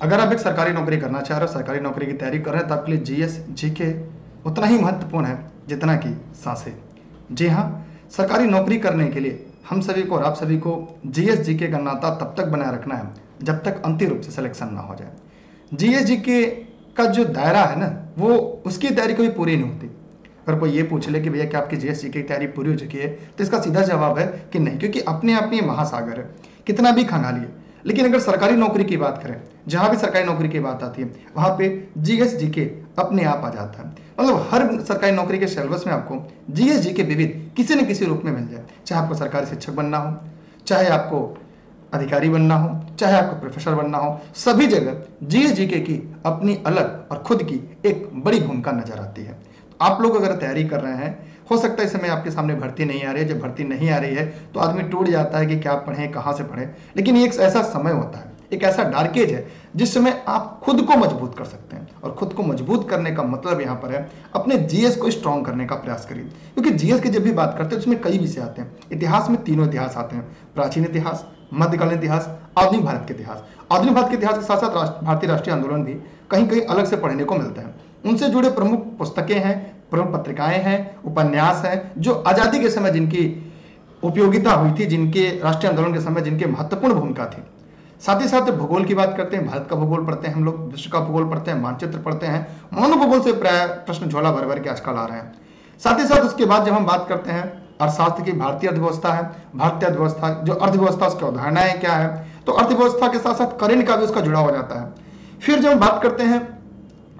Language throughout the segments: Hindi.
अगर आप एक सरकारी नौकरी करना चाह रहे हो, सरकारी नौकरी की तैयारी कर रहे हैं तो आपके लिए जीएस जीके उतना ही महत्वपूर्ण है जितना कि साँसें। जी हाँ सरकारी नौकरी करने के लिए हम सभी को और आप सभी को जीएस जीके का नाता तब तक बनाए रखना है जब तक अंतिम रूप से सिलेक्शन ना हो जाए। जीएस जीके का जो दायरा है ना, वो उसकी तैयारी कभी पूरी नहीं होती। अगर कोई ये पूछ ले कि भैया क्या आपकी जीएस की तैयारी पूरी हो चुकी है तो इसका सीधा जवाब है कि नहीं, क्योंकि अपने आप में महासागर है। कितना भी खंगालिए लेकिन अगर सरकारी नौकरी की बात करें, जहाँ भी सरकारी नौकरी की बात आती है, वहाँ पे जी के अपने आप आ जाता है। मतलब हर सरकारी नौकरी के सिलेबस में आपको जी के विविध किसी न किसी रूप में मिल जाए। चाहे आपको सरकारी शिक्षक बनना हो, चाहे आपको अधिकारी बनना हो, चाहे आपको प्रोफेसर बनना हो, सभी जगह जीएस जीके की अपनी अलग और खुद की एक बड़ी भूमिका नज़र आती है। आप लोग अगर तैयारी कर रहे हैं, हो सकता है इस समय आपके सामने भर्ती नहीं आ रही है, जब भर्ती नहीं आ रही है तो आदमी टूट जाता है कि क्या पढ़ें, कहाँ से पढ़ें। लेकिन ये एक ऐसा समय होता है, एक ऐसा डार्केज है जिस समय आप खुद को मज़बूत कर सकते हैं। और खुद को मज़बूत करने का मतलब यहाँ पर है, अपने जीएस को स्ट्रॉन्ग करने का प्रयास करिए। क्योंकि जीएस की जब भी बात करते हैं उसमें कई विषय आते हैं। इतिहास में तीनों इतिहास आते हैं, प्राचीन इतिहास, मध्यकालीन इतिहास, आधुनिक भारत के इतिहास। आधुनिक भारत के इतिहास के साथ साथ भारतीय राष्ट्रीय आंदोलन भी कहीं कहीं अलग से पढ़ने को मिलता हैं। उनसे जुड़े प्रमुख पुस्तकें हैं, प्रमुख पत्रिकाएँ हैं, उपन्यास हैं, जो आज़ादी के समय जिनकी उपयोगिता हुई थी, जिनके राष्ट्रीय आंदोलन के समय जिनकी महत्वपूर्ण भूमिका थी। साथ ही साथ भूगोल की बात करते हैं, भारत का भूगोल पढ़ते हैं हम लोग, विश्व का भूगोल पढ़ते हैं, मानचित्र पढ़ते हैं, मनोभूगोल से प्राय प्रश्न झोला भर भर के आजकल आ रहे हैं। साथ ही साथ उसके बाद जब हम बात करते हैं, अर्थशास्त्र की भारतीय अर्थव्यवस्था है, भारतीय अर्थव्यवस्था, जो अर्थव्यवस्था, उसकी अवधारणाएँ क्या है तो अर्थव्यवस्था के साथ साथ करेंट का भी उसका जुड़ा हो जाता है। फिर जब हम बात करते हैं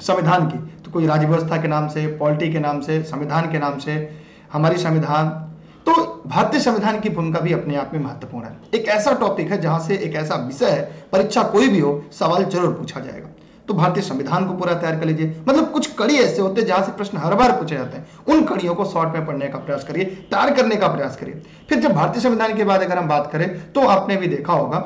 संविधान की। तो कोई राज्य व्यवस्था के नाम से, पॉलिटी के नाम से, संविधान के नाम से, हमारी संविधान तो भारतीय संविधान की भूमिका भी अपने आप में महत्वपूर्ण है। एक ऐसा टॉपिक है जहाँ से एक ऐसा विषय है, परीक्षा कोई भी हो, सवाल ज़रूर पूछा जाएगा। तो भारतीय संविधान को पूरा तैयार कर लीजिए। मतलब कुछ कड़ी ऐसे होते हैं जहाँ से प्रश्न हर बार पूछे जाते हैं। उन कड़ियों को शॉर्ट में पढ़ने का प्रयास करिए, तैयार करने का प्रयास करिए। फिर जब भारतीय संविधान के बाद अगर हम बात करें तो आपने भी देखा होगा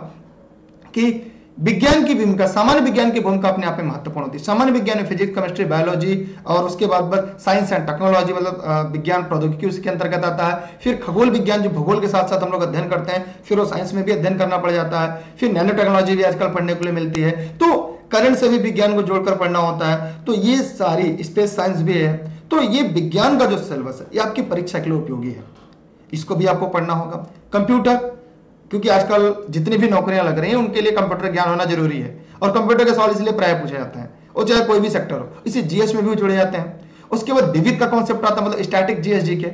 कि विज्ञान की भूमिका, सामान्य विज्ञान की भूमिका अपने आप में महत्वपूर्ण होती है। सामान्य विज्ञान में फिजिक्स केमिस्ट्री बायोलॉजी और उसके बाद साइंस एंड टेक्नोलॉजी मतलब विज्ञान, प्रौद्योगिकी उसके अंतर्गत आता है। फिर खगोल विज्ञान जो भूगोल के साथ साथ हम लोग अध्ययन करते हैं, फिर वो साइंस में भी अध्ययन करना पड़ जाता है। फिर नैनो टेक्नोलॉजी भी आजकल पढ़ने के लिए मिलती है। तो करंट से भी विज्ञान को जोड़कर पढ़ना होता है। तो ये सारी स्पेस साइंस भी है। तो ये विज्ञान का जो सिलेबस है, ये आपकी परीक्षा के लिए उपयोगी है। इसको भी आपको पढ़ना होगा। कंप्यूटर क्योंकि आजकल जितनी भी नौकरियाँ लग रही हैं, उनके लिए कंप्यूटर ज्ञान होना ज़रूरी है। और कंप्यूटर के सवाल इसलिए प्राय पूछे जाते हैं। और चाहे कोई भी सेक्टर हो। इसी जीएस में भी जुड़े जाते हैं। उसके बाद विविध का कॉन्सेप्ट आता है मतलब स्टैटिक जीएस जी के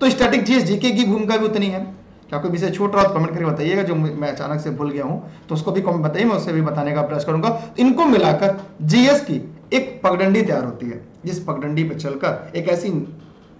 तो स्टैटिक जीएस जीके की भूमिका भी उतनी है। क्या कोई विषय छूट रहा तो कमेंट करके बताइएगा, जो मैं अचानक से भूल गया हूँ। तो उसको भी कमेंट बताइए, मैं उससे भी बताने का प्रयास करूँगा। इनको मिलाकर जीएस की एक पगडंडी तैयार होती है, जिस पगडंडी पर चलकर एक ऐसी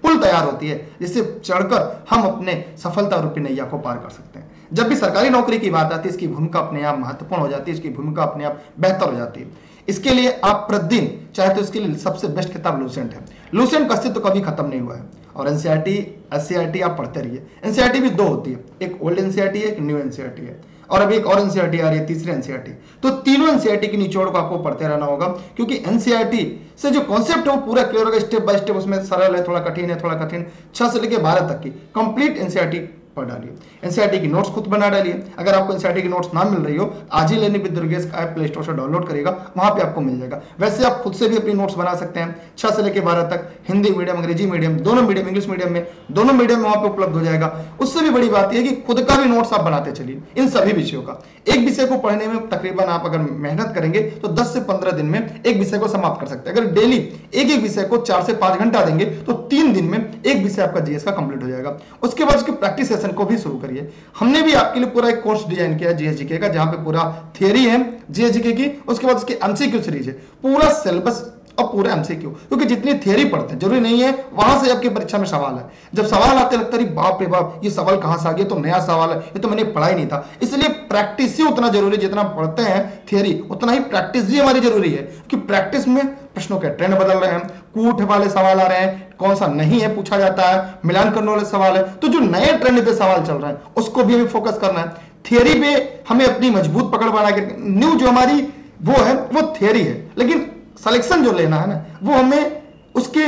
पुल तैयार होती है, जिससे चढ़कर हम अपने सफलता रूपी नैया को पार कर सकते हैं। जब भी सरकारी नौकरी की बात आती है इसकी भूमिका अपने आप महत्वपूर्ण हो जाती है इसकी भूमिका अपने आप बेहतर हो जाती है इसके लिए आप प्रतिदिन चाहे तो इसके लिए सबसे बेस्ट किताब लूसेंट है लूसेंट का अस्तित्व कभी खत्म नहीं हुआ है और एनसीआरटी एससीआरटी आप पढ़ते रहिए एनसीआरटी भी दो होती है एक ओल्ड एनसीआरटी है एक न्यू एनसीआरटी है और अभी एक और एनसीआरटी आ रही है तीसरी एनसीआरटी तो तीनों एनसीआरटी की निचोड़ को आपको पढ़ते रहना होगा क्योंकि एनसीआरटी से जो कॉन्सेप्ट है वो पूरा क्लियर होगा स्टेप बाय स्टेप उसमें सरल है थोड़ा कठिन है थोड़ा कठिन छह से लेकर बारह तक की कंप्लीट एनसीआरटी पढ़ डालिए। एनसीआरटी की नोट्स खुद बना डालिए। अगर आपको एनसीआरटी की नोट्स ना मिल रही हो, आज ही लेने विद दुर्गेश का ऐप प्ले स्टोर से डाउनलोड करेगा वहाँ पे आपको मिल जाएगा। वैसे आप खुद से भी अपनी नोट्स बना सकते हैं। छह से लेकर बारह तक, हिंदी मीडियम अंग्रेज़ी मीडियम दोनों मीडियम इंग्लिश मीडियम में, दोनों मीडियम में वहाँ पे उपलब्ध हो जाएगा। उससे भी बड़ी बात यह कि खुद का भी नोट्स आप बनाते चलिए, इन सभी विषयों का। एक विषय को पढ़ने में तकरीबन आप अगर मेहनत करेंगे तो दस से पंद्रह दिन में एक विषय को समाप्त कर सकते हैं। अगर डेली एक एक विषय को चार से पाँच घंटा देंगे तो तीन दिन में एक विषय आपका जीएस का कंप्लीट हो जाएगा। उसके बाद उसकी प्रैक्टिस सेशन को भी शुरू करिए। हमने भी आपके लिए पूरा एक कोर्स डिज़ाइन किया जीएसजीके का, जहाँ पे पूरा थियरी है जीएसजीके की, उसके बाद उसकी एमसीक्यू सीरीज़ है। पूरा सिलेबस और पूरा एमसीक्यू क्योंकि जितनी थियरी पढ़ते हैं, ज़रूरी नहीं है, वहाँ से आपकी परीक्षा में सवाल है। जब सवाल आते लगता है बाप रे बाप, ये सवाल कहाँ से आ गया? तो नया सवाल है, ये तो मैंने पढ़ा ही नहीं था। इसलिए प्रैक्टिस ही उतना ज़रूरी है, जितना पढ़ते हैं थियरी उतना ही प्रैक्टिस भी हमारी ज़रूरी है। कि प्रैक्टिस में प्रश्नों के ट्रेंड बदल रहे हैं, कूट वाले सवाल आ रहे हैं, कौन सा नहीं है पूछा जाता है, मिलान करने वाले सवाल है। तो जो नए ट्रेंड पे सवाल चल रहे हैं, उसको भी हमें फोकस करना है। थियरी पे हमें अपनी मज़बूत पकड़ बना के न्यू जो हमारी वो है, वो थियरी है। लेकिन सिलेक्शन जो लेना है ना वो हमें उसके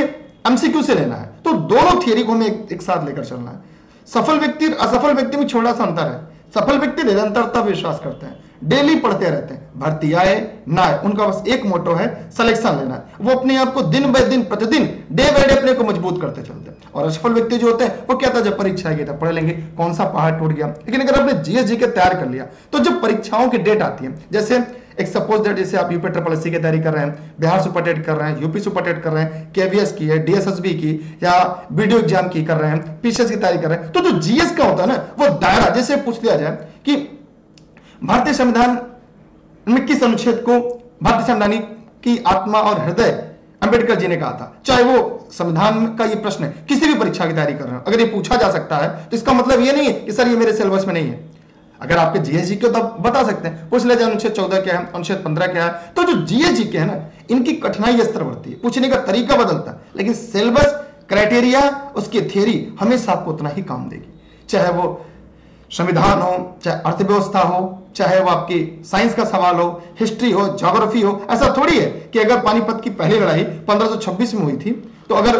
एमसीक्यू से लेना है। तो दोनों थियरी को हमें एक, एक साथ लेकर चलना है। सफल व्यक्ति असफल व्यक्ति में छोटा सा अंतर है। सफल व्यक्ति निरंतरता विश्वास करते हैं डेली पढ़ते रहते हैं भर्ती आए ना आए उनका बस एक मोटो है सिलेक्शन लेना है। वो अपने आप को दिन ब दिन प्रतिदिन डे बाय डे अपने को मज़बूत करते चलते हैं। और असफल व्यक्ति जो होते हैं वो क्या था जब परीक्षा आएगी था पढ़ लेंगे कौन सा पहाड़ टूट गया। लेकिन अगर आपने जीएस जी के तैयार कर लिया तो जब परीक्षाओं की डेट आती है जैसे एक सपोज़ दैट जैसे आप यूपी ट्रिपल एस की तैयारी कर रहे हैं, बिहार सुपर टेट कर रहे हैं यूपी सुपर टेट कर रहे हैं केवीएस की है डीएसएसबी की, या वीडियो एग्ज़ाम की कर रहे हैं पीसीएस की तैयारी कर रहे हैं तो जो जीएस का होता है ना, वो दायरा, जैसे पूछ लिया जाए कि भारतीय संविधान में किस अनुच्छेद को भारतीय संविधान की आत्मा और हृदय अंबेडकर जी ने कहा था? चाहे वो संविधान का ये प्रश्न है, किसी भी परीक्षा की तैयारी कर रहे हो, अगर ये पूछा जा सकता है तो इसका मतलब ये नहीं है कि, सर, ये मेरे सिलेबस में नहीं है। अगर आपके जीएसजी के तो बता सकते हैं। पूछ ले जाए अनुच्छेद चौदह क्या है अनुच्छेद पंद्रह क्या है। तो जो जीएसजी के है ना, इनकी कठिनाई स्तर बढ़ती है। पूछने का तरीका बदलता है, लेकिन सिलेबस, क्राइटेरिया, उसकी थियरी हमेशा आपको उतना ही काम देगी। चाहे वो संविधान हो, चाहे अर्थव्यवस्था हो, चाहे वो आपकी साइंस का सवाल हो, हिस्ट्री हो, ज्योग्राफी हो, ऐसा थोड़ी है कि अगर पानीपत की पहली लड़ाई 1526 में हुई थी तो अगर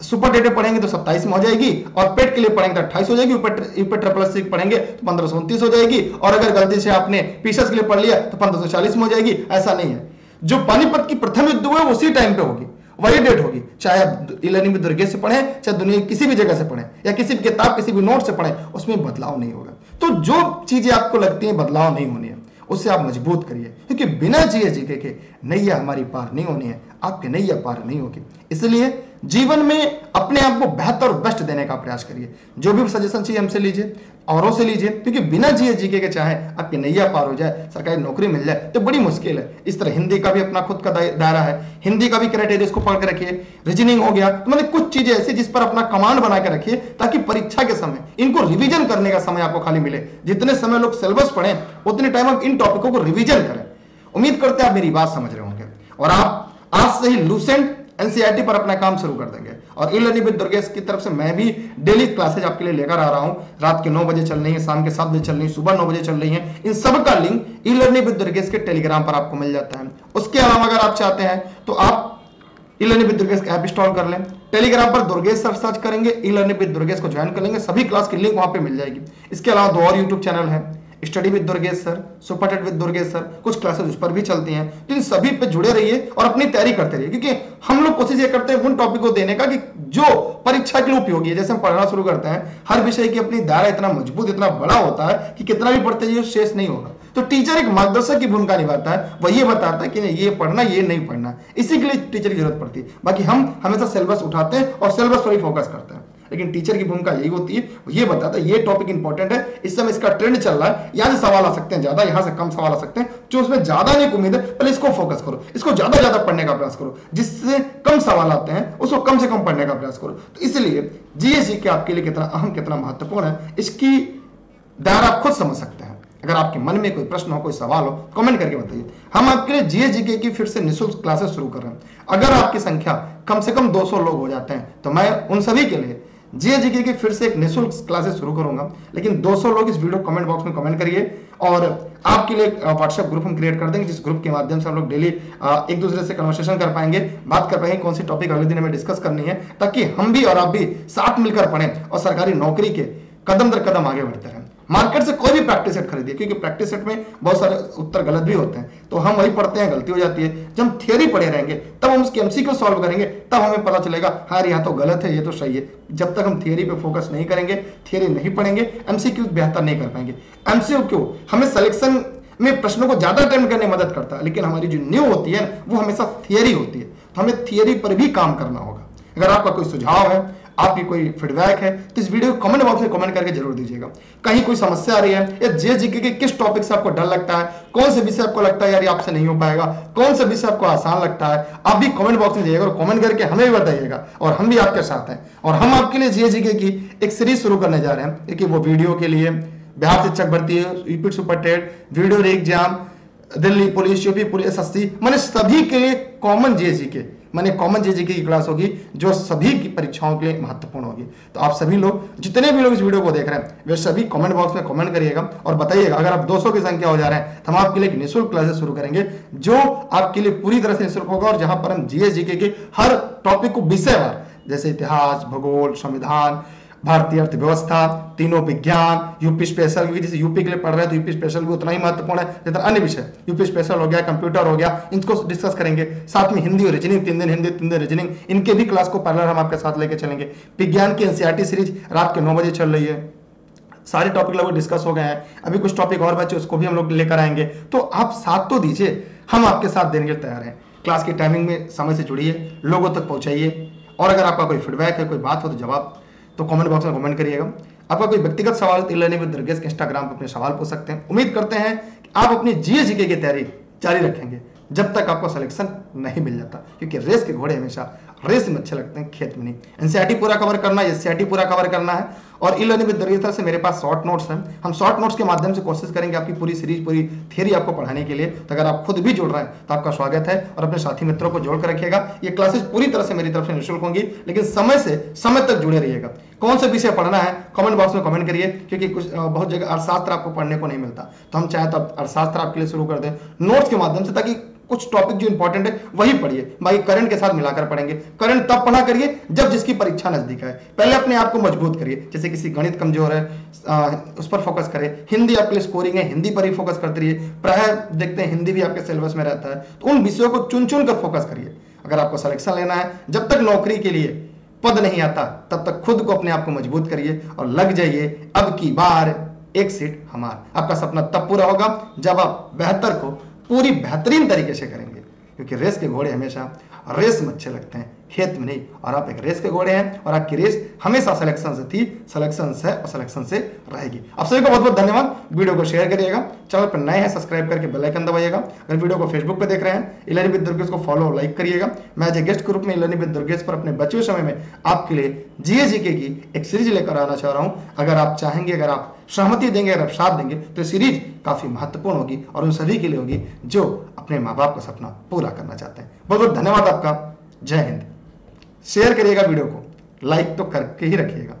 सुपर डेटे पढ़ेंगे तो सत्ताईस में हो जाएगी, और पेट के लिए पढ़ेंगे तो अट्ठाईस हो जाएगी, ऊपर ट्रिपल एस पढ़ेंगे तो पंद्रह सौ उनतीस हो जाएगी, और अगर गलती से आपने पीसेस के लिए पढ़ लिया तो पंद्रह सौ चालीस में हो जाएगी, ऐसा नहीं है। जो पानीपत की प्रथम युद्ध हुए उसी टाइम पे होगी, वही डेट होगी, चाहे आप इलर्निंग में दुर्गे से पढ़े, चाहे दुनिया किसी भी जगह से पढ़े, या किसी भी किताब, किसी भी नोट से पढ़े, उसमें बदलाव नहीं होगा। तो जो चीज़ें आपको लगती है, बदलाव नहीं होनी है उससे आप मज़बूत करिए, क्योंकि बिना जिए जीके के नैया हमारी पार नहीं होनी है, आपके नैया पार नहीं होगी। इसलिए जीवन में अपने आप को बेहतर और बेस्ट देने का प्रयास करिए। जो भी सजेशन चाहिए हमसे लीजिए, औरों से लीजिए, क्योंकि बिना जिए जीके के चाहे आपकी नैया पार हो जाए, सरकारी नौकरी मिल जाए तो बड़ी मुश्किल है। इस तरह हिंदी का भी अपना खुद का दायरा है। हिंदी का भी क्राइटेरिया इसको पढ़ के रखिए। रीजनिंग हो गया तो मतलब कुछ चीज़ें ऐसी जिस पर अपना कमांड बना के रखिए, ताकि परीक्षा के समय, इनको रिविजन करने का समय आपको खाली मिले। जितने समय लोग सिलेबस पढ़े, उतने टाइम आप इन टॉपिकों को रिविजन करें। उम्मीद करते हैं आप मेरी बात समझ रहे होंगे। और आप आज से ही लूसेंट एनसीआरटी पर अपना काम शुरू कर देंगे। और ई लर्निंग विद दुर्गेश की तरफ़ से मैं भी डेली क्लासेज आपके लिए लेकर आ रहा हूँ। रात के नौ बजे चल रही है, शाम के सात बजे चल रही है, सुबह नौ बजे चल रही है। इन सब का link E learning with Durgesh के टेलीग्राम पर आपको मिल जाता है। उसके अलावा अगर आप चाहते हैं तो आप E learning with Durgesh app install कर लें। टेलीग्राम पर दुर्गेश सर सर्च करेंगे ई लर्निंग विद दुर्गेश को ज्वाइन कर सभी क्लास की लिंक वहाँ पे मिल जाएगी। इसके अलावा दो और यूट्यूब चैनल है। Study with Durgesh sir super with Durgesh sir, कुछ क्लासेस उस पर भी चलती हैं तो इन सभी पे जुड़े रहिए और अपनी तैयारी करते रहिए, क्योंकि हम लोग कोशिश ये करते हैं उन टॉपिक को देने का कि जो परीक्षा के लिए उपयोगी है, जैसे हम पढ़ना शुरू करते हैं, हर विषय की अपनी दायरा इतना मज़बूत, इतना बड़ा होता है कि कितना भी पढ़ते जाइए, शेष नहीं होगा। तो टीचर एक मार्गदर्शक की भूमिका निभाता है, वह ये बताता है कि नहीं, ये पढ़ना, ये नहीं पढ़ना, इसी के लिए टीचर की ज़रूरत पड़ती है। बाकी हम हमेशा सिलेबस उठाते हैं और सिलेबस पर ही फोकस करते हैं। लेकिन टीचर की भूमिका यही होती है। ये बताता है, ये टॉपिक इंपॉर्टेंट है, इस समय इसका ट्रेंड चल रहा है, यहाँ से सवाल आ सकते हैं ज़्यादा, यहाँ से कम सवाल आ सकते हैं। जो उसमें ज़्यादा नहीं उम्मीद है, पहले इसको फोकस करो, इसको ज़्यादा ज़्यादा पढ़ने का प्रयास करो, जिससे कम सवाल आते हैं, उसको कम से कम पढ़ने का प्रयास करो। तो इसलिए जीएससी के आपके लिए कितना अहम, कितना महत्वपूर्ण है, इसकी दायरा आप खुद समझ सकते हैं। अगर आपके मन में कोई प्रश्न हो, कोई सवाल हो कमेंट करके बताइए। हम आपके लिए जीएस जीके की फिर से निःशुल्क क्लासेस शुरू कर रहे हैं। अगर आपकी संख्या कम से कम 200 लोग हो जाते हैं तो मैं उन सभी के लिए जीए जीके की फिर से एक निःशुल्क क्लासेस शुरू करूँगा। लेकिन 200 लोग इस वीडियो कमेंट बॉक्स में कमेंट करिए और आपके लिए व्हाट्सएप ग्रुप हम क्रिएट कर देंगे, जिस ग्रुप के माध्यम से हम लोग डेली एक दूसरे से कन्वर्सेशन कर पाएँगे, बात कर पाएँगे कौन सी टॉपिक अगले दिन हमें डिस्कस करनी है, ताकि हम भी और आप भी साथ मिलकर पढ़ें और सरकारी नौकरी के कदम दर कदम आगे बढ़ते रहें। मार्केट से कोई भी प्रैक्टिस सेट खरीदिए, क्योंकि प्रैक्टिस सेट में बहुत सारे उत्तर गलत भी होते हैं। तो हम वही पढ़ते हैं, गलती हो जाती है। जब हम थियरी पढ़े रहेंगे, तब हम उसकी एमसीक्यू सॉल्व करेंगे, तब हमें पता चलेगा हाँ यहाँ तो गलत है, ये तो सही है। जब तक हम थियरी पे फोकस नहीं करेंगे थियोरी नहीं पढ़ेंगे एमसीक्यू बेहतर नहीं कर पाएँगे? एमसीक्यू हमें सिलेक्शन में प्रश्नों को ज़्यादा अटेम्प्ट करने में मदद करता है, लेकिन हमारी जो न्यू होती है वो हमेशा थियरी होती है। तो हमें थियरी पर भी काम करना होगा। अगर आपका कोई सुझाव है आपकी कोई फीडबैक है तो इस वीडियो को कमेंट बॉक्स में कमेंट करके ज़रूर दीजिएगा। कहीं कोई समस्या आ रही है, या जे जीके के किस टॉपिक से आपको डर लगता है, कौन से विषय आपको लगता है, यार आपसे नहीं हो पाएगा, कौन सा विषय आपको आसान लगता है, आप भी कमेंट बॉक्स में जाइएगा और कमेंट करके हमें भी बताइएगा, और हम भी आपके साथ हैं, और हम आपके लिए जे जीके की एक सीरीज़ शुरू करने जा रहे हैं देखिए वो वीडियो के लिए। बिहार शिक्षक भर्ती UP super TET video exam Delhi police, UP police S मैंने सभी के लिए कॉमन जेजी के मैंने कॉमन जेजीके की क्लास होगी, जो सभी की परीक्षाओं के लिए महत्वपूर्ण होगी। तो आप सभी लोग, जितने भी लोग इस वीडियो को देख रहे हैं, वे सभी कमेंट बॉक्स में कमेंट करिएगा और बताइएगा, अगर आप 200 की संख्या हो जा रहे हैं तो हम आपके लिए एक निःशुल्क क्लासेस शुरू करेंगे, जो आपके लिए पूरी तरह से निःशुल्क होगा और जहाँ पर हम जीएस के हर टॉपिक को विषयवार, जैसे इतिहास, भूगोल, संविधान भारतीय अर्थव्यवस्था, तीनों विज्ञान यूपी स्पेशल क्योंकि जैसे यूपी के लिए पढ़ रहे हैं तो यूपी स्पेशल भी उतना ही महत्वपूर्ण है जितना अन्य विषय यूपी स्पेशल हो गया कंप्यूटर हो गया, इनको डिस्कस करेंगे। साथ में हिंदी और रीजनिंग तीन दिन हिंदी, तीन दिन रीजनिंग इनके भी क्लास को पैरल हम आपके साथ लेके चलेंगे। विज्ञान की एनसीआरटी सीरीज़ रात के नौ बजे चल रही है। सारे टॉपिक लगभग डिस्कस हो गए हैं। अभी कुछ टॉपिक और बचे, उसको भी हम लोग लेकर आएँगे। तो आप साथ तो दीजिए, हम आपके साथ देने के लिए तैयार हैं। क्लास की टाइमिंग में समय से जुड़िए, लोगों तक पहुंचाइए, और अगर आपका कोई फीडबैक है, कोई बात हो तो जवाब तो कमेंट बॉक्स में कमेंट करिएगा। आपका कोई व्यक्तिगत सवाल लेने में दुर्गेश के इंस्टाग्राम पर अपने सवाल पूछ सकते हैं। उम्मीद करते हैं कि आप अपनी जीए जीके की तैयारी जारी रखेंगे, जब तक आपको सिलेक्शन नहीं मिल जाता। क्योंकि रेस के घोड़े हमेशा रेस में अच्छे लगते हैं, खेत में नहीं। एनसीआरटी पूरा कवर करना है एससीआरटी पूरा कवर करना है। और ई लर्निंग विद तरह से मेरे पास शॉर्ट नोट्स हैं। हम शॉर्ट नोट्स के माध्यम से कोशिश करेंगे आपकी पूरी सीरीज़ पूरी थियरी आपको पढ़ाने के लिए। तो अगर आप खुद भी जुड़ रहे हैं तो आपका स्वागत है और अपने साथी मित्रों को जोड़कर रखिएगा। ये क्लासेस पूरी तरह से मेरी तरफ़ से निःशुल्क होंगी, लेकिन समय से, समय तक जुड़े रहिएगा। कौन से विषय पढ़ना है कमेंट बॉक्स में कमेंट करिए, क्योंकि कुछ बहुत जगह अर्थशास्त्र आपको पढ़ने को नहीं मिलता। तो हम चाहे तो अर्थशास्त्र आपके लिए शुरू कर दें। नोट्स के माध्यम से ताकि कुछ टॉपिक जो इंपॉर्टेंट है वही पढ़िए। बाकी करंट के साथ मिलाकर पढ़ेंगे। करंट तब पढ़ा करिए जब जिसकी परीक्षा नज़दीक है पहले अपने आप को मज़बूत करिए। जैसे किसी गणित कमज़ोर है आ, उस पर फोकस करें हिंदी आपके लिए स्कोरिंग है हिंदी पर ही फोकस करते रहिए। प्राय देखते हैं हिंदी भी आपके सिलेबस में रहता है। तो उन विषयों को चुन चुन कर फोकस करिए। अगर आपको सिलेक्शन लेना है जब तक नौकरी के लिए पद नहीं आता तब तक खुद को अपने आप को मज़बूत करिए और लग जाइए अब की बार एक सीट हमार। आपका सपना तब पूरा होगा जब आप बेहतर को पूरी बेहतरीन तरीके से करेंगे, क्योंकि रेस के घोड़े हमेशा रेस में अच्छे लगते हैं। खेत में नहीं। और आप एक रेस के घोड़े हैं और आपकी रेस हमेशा सिलेक्शन से थी सिलेक्शन से और सिलेक्शन से रहेगी। आप सभी को बहुत बहुत धन्यवाद। वीडियो को शेयर करिएगा, चैनल पर नए हैं सब्सक्राइब करके बेल आइकन दबाइएगा। अगर वीडियो को फेसबुक पर देख रहे हैं इलानी विद दुर्गेश को फॉलो लाइक करिएगा। मैं ए गेस्ट ग्रुप में इलानी विद दुर्गेश पर अपने बचे समय में आपके लिए जीए जीके की एक सीरीज़ लेकर आना चाह रहा हूँ। अगर आप चाहेंगे, अगर आप सहमति देंगे, अगर आप साथ देंगे तो सीरीज़ काफ़ी महत्वपूर्ण होगी और उन सभी के लिए होगी जो अपने माँ बाप का सपना पूरा करना चाहते हैं। बहुत बहुत धन्यवाद आपका। जय हिंद। शेयर करिएगा वीडियो को लाइक तो करके ही रखिएगा।